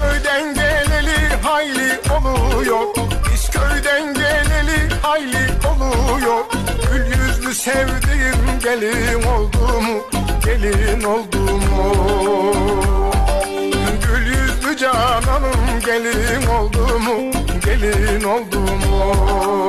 köyden geleli hayli oluyor. Biz köyden geleli hayli oluyor. Gül yüzlü sevdiğim gelin oldu mu? Gelin oldu mu? Gül yüzlü cananım gelin oldu mu? Gelin oldu mu?